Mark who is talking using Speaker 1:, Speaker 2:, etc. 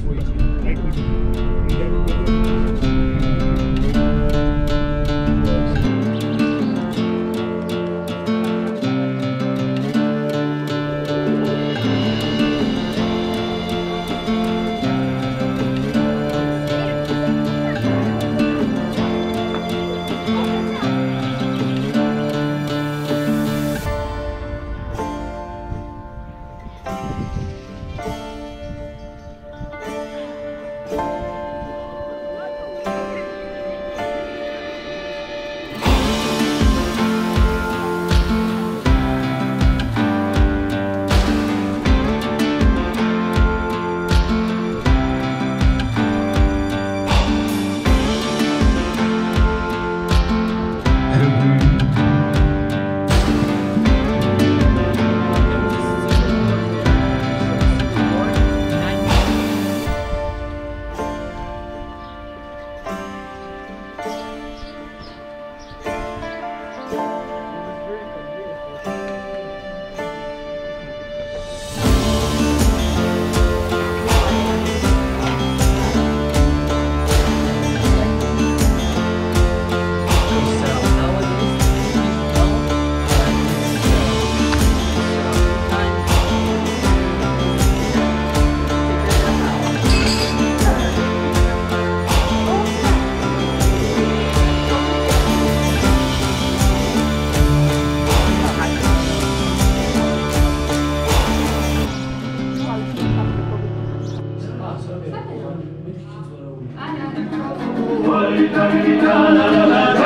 Speaker 1: Ik wil je zien. Oh, my
Speaker 2: God.